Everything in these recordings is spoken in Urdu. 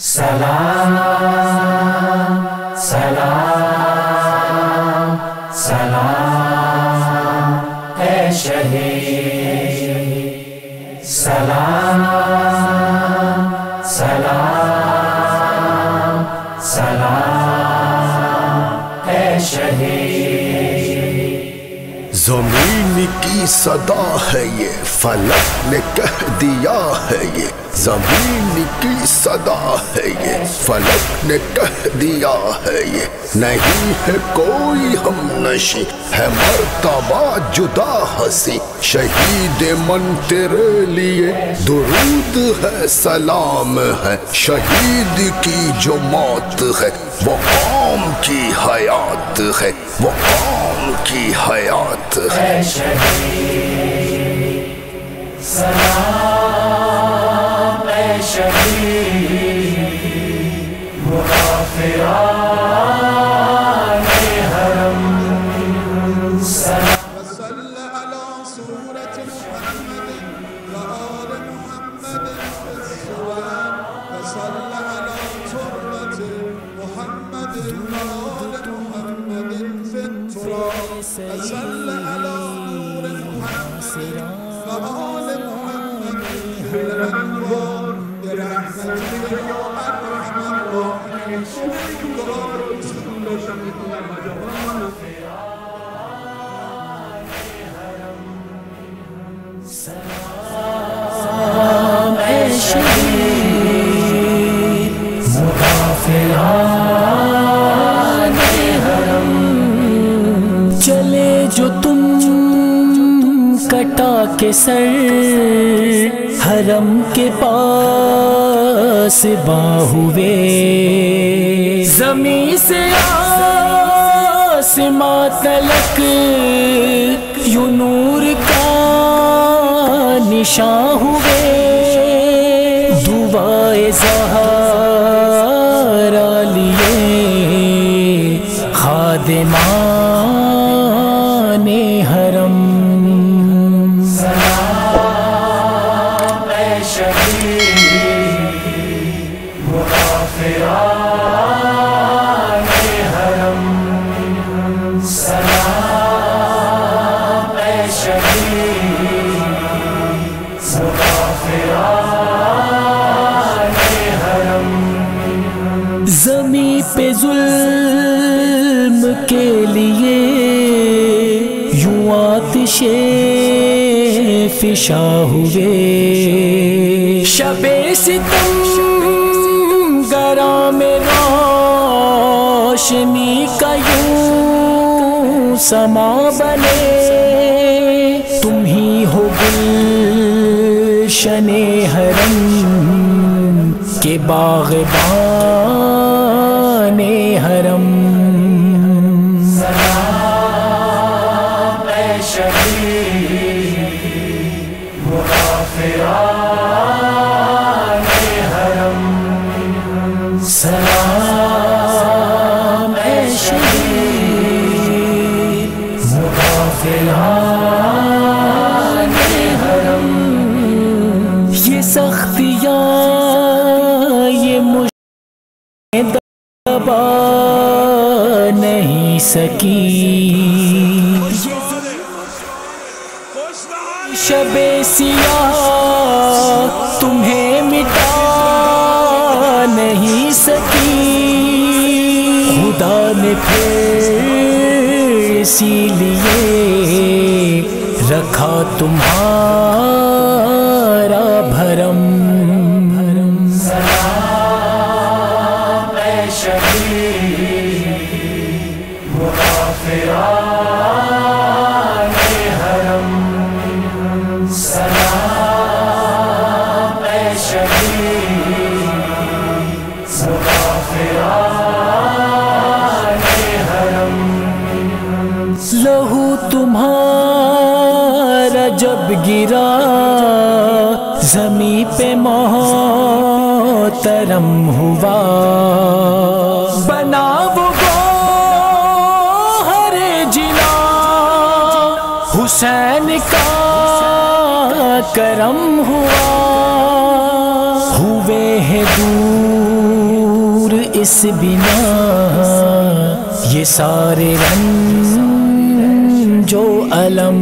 سلام سلام سلام اے شہید سلام کی صدا ہے یہ؟ فلک نے کہہ دیا ہے یہ، زمین کی صدا ہے یہ۔ فلک نے کہہ دیا ہے یہ۔ نہیں ہے کوئی ہم نشی ہے مرتبہ جدا ہنسی۔ شہید من تیرے لیے درود ہے، سلام ہے۔ شہید کی جو موت ہے، وہ قوم کی حیات ہے وہ قوم کی حیات ہے سلام اے شہید صل على نور محمد وآل محمد بالأنوار برحمتك يا أرحم الراحمين شكرا رسول الله کٹا کے سر حرم کے پاس ہوئے۔ زمین سے آسماں تلک یوں نور کا نشاں ہوئے۔ ظلم کے لیے یوں آتش فشا ہوئے۔ شب ستم گرام روشنی کا یوں سما بنے۔ تم ہی ہو گلشن حرم کے باغبان۔ سلام اے شہید مغافران حرم۔ یہ سختیاں یہ مشکل دبا نہیں سکی اسی لیے رکھا تمہارا کم ہوا۔ بنا وہ ہر جنا۔ حسین کا کرم ہوا۔ ہوئے ہیں دور اس بنا۔ یہ سارے رنگ جو علم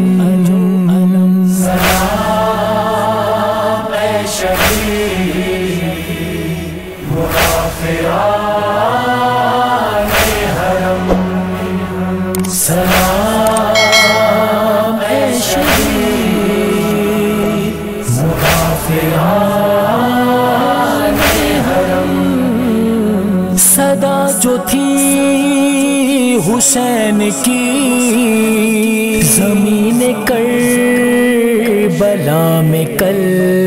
حسین کی زمین کر بلا میں کل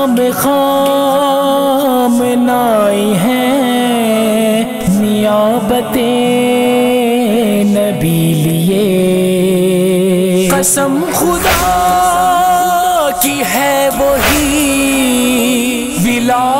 خام خام نائی ہیں۔ نیابت نبی لیے۔ قسم خدا کی ہے وہی۔ ولا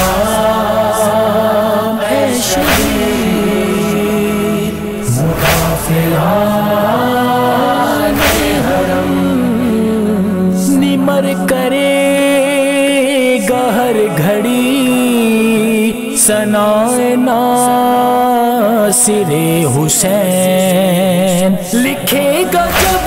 نا سرے حسین لکھے گا جب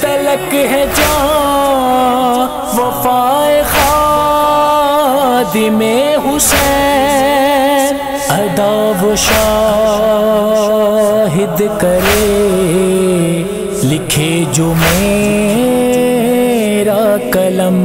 تلک ہے جان، وفائے خادم حسین، ادا و شاہد کرے۔ لکھے جو میرا قلم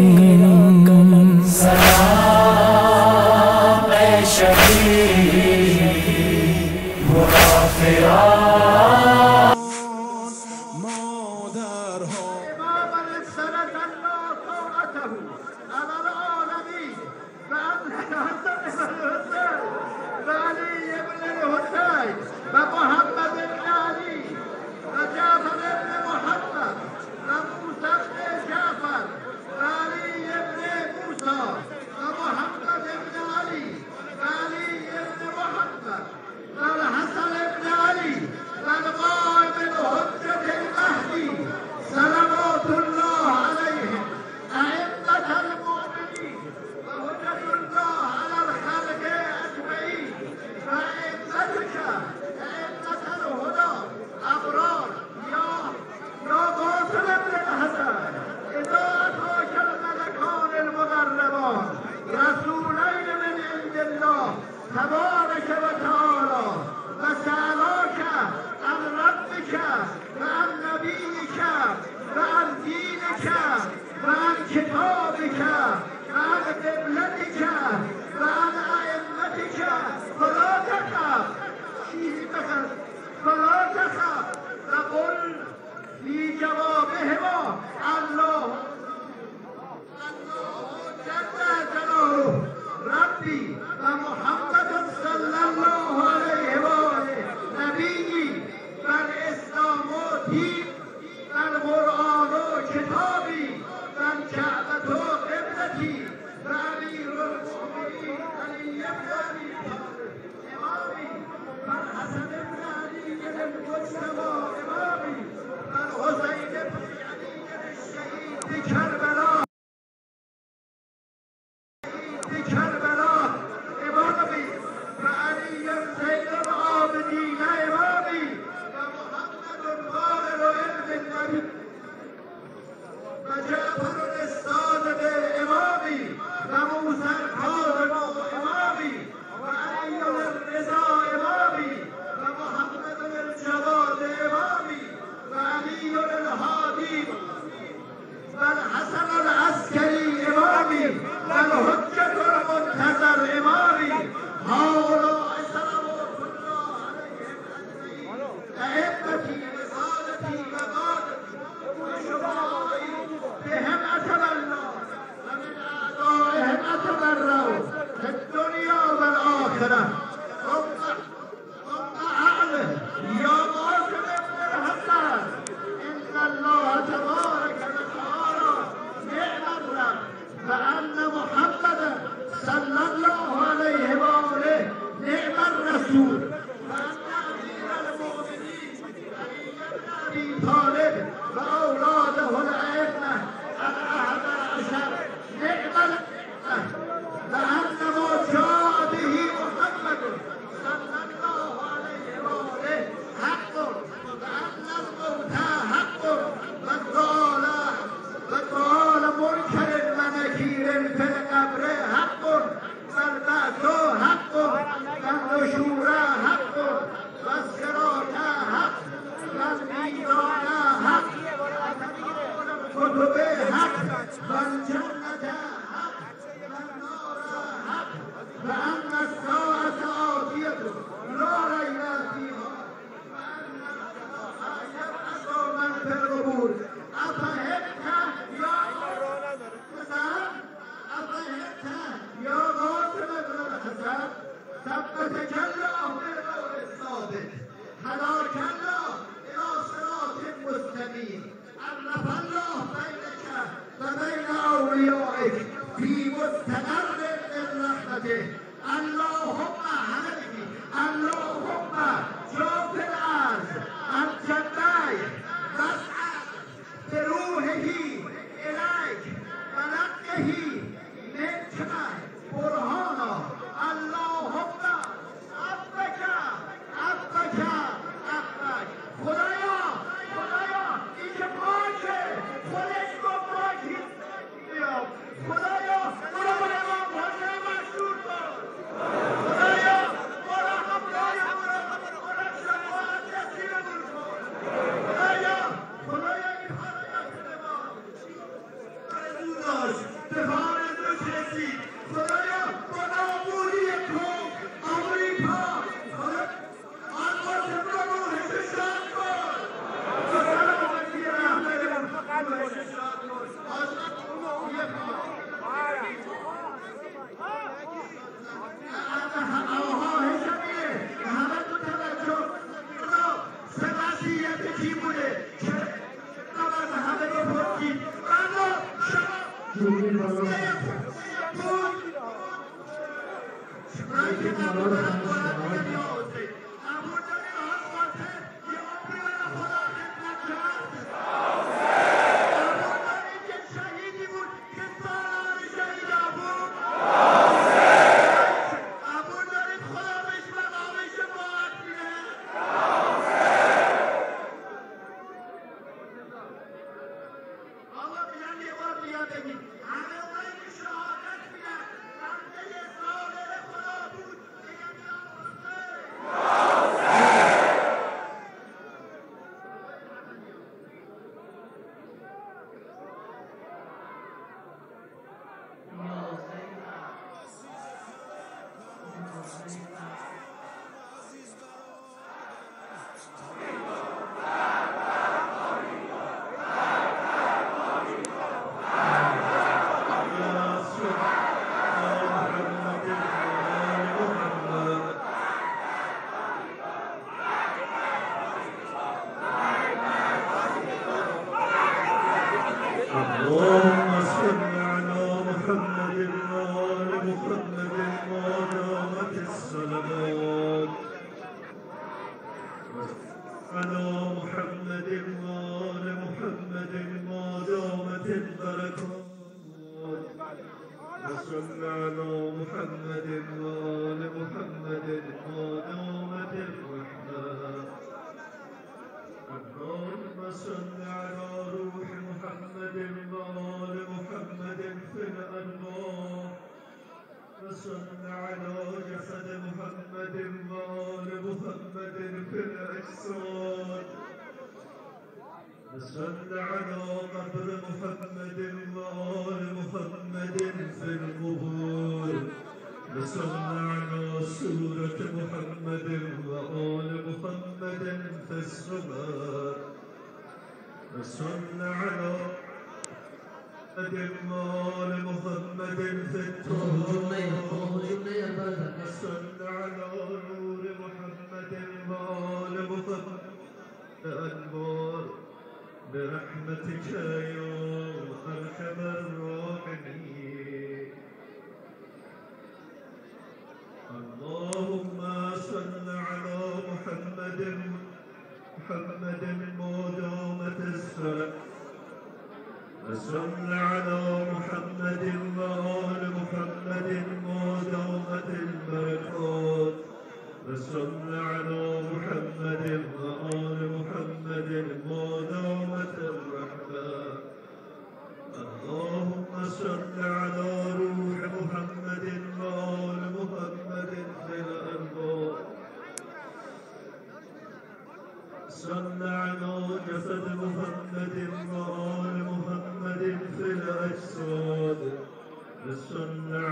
الله وسن على جسد محمد وآل محمد في الأجساد وسن على قبر محمد وآل محمد في القبور. وسن على سورة محمد وآل محمد في الصبر وسن على فبإقبال محمد على نور محمد وآل محمد برحمتك يا أرحم الراحمين اللهم صل على محمد محمد وسل على محمد وآل محمد مدومة الملحوظ وسل على محمد وآل محمد مدومة الرحمة اللهم صل على روح محمد وآل محمد في الأنبار صل على جسد the Sunnah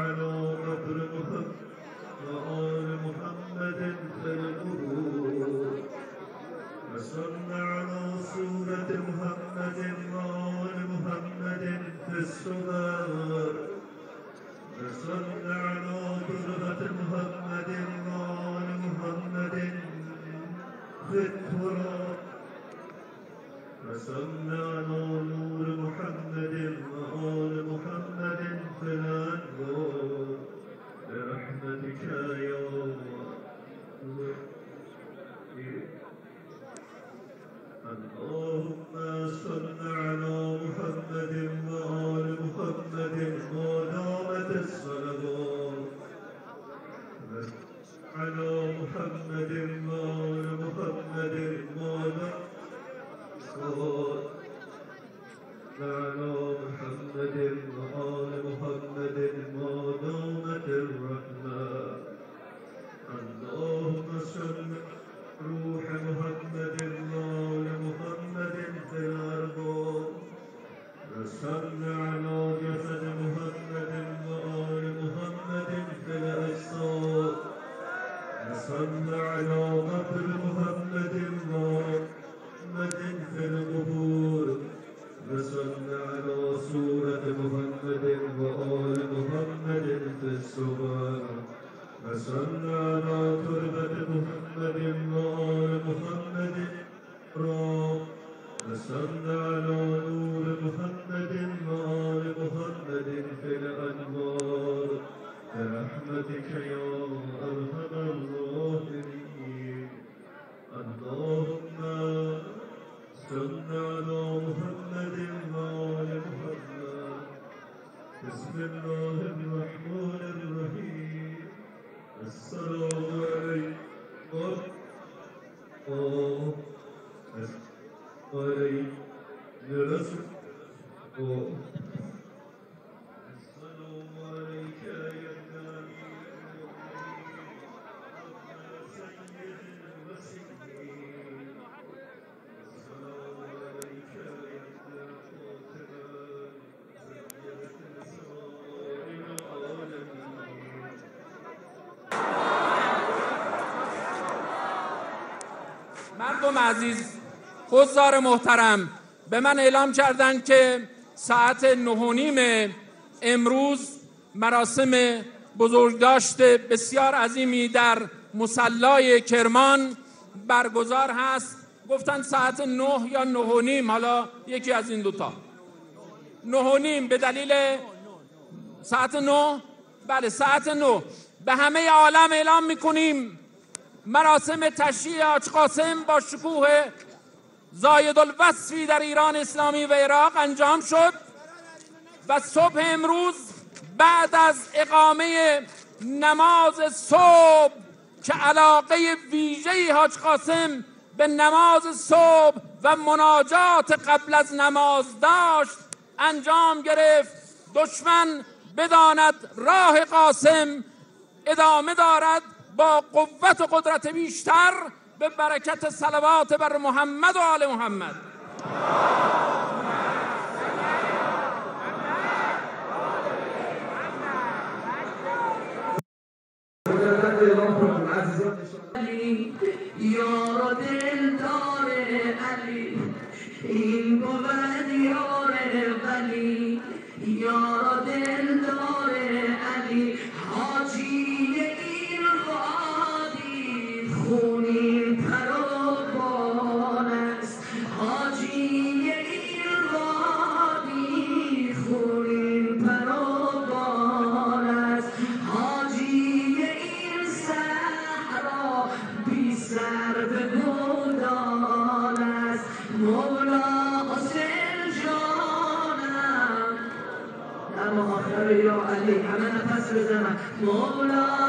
مردم عزیز حضار محترم به من اعلام کردند که ساعت نه و نیم امروز مراسم بزرگداشت بسیار عظیمی در مسلای کرمان برگزار هست. گفتن ساعت نه یا نه و نیم حالا یکی از این دوتا. نه و نیم به دلیل ساعت نه؟ بله ساعت نه. به همه عالم اعلام می‌کنیم. مراسم تشییع حاج قاسم با شکوه زاید الوصفی در ایران اسلامی و عراق انجام شد و صبح امروز بعد از اقامه نماز صبح که علاقه ویژه حاج قاسم به نماز صبح و مناجات قبل از نماز داشت انجام گرفت. دشمن بداند راه قاسم ادامه دارد با قوت و قدرت بیشتر به برکت صلوات بر محمد و آل محمد. 模糊了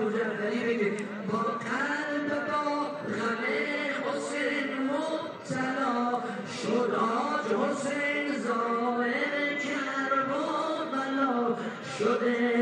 کجا داری بگی؟ با قلب با غم حسین مبتلا شد آج حسین زائر کربلا. شده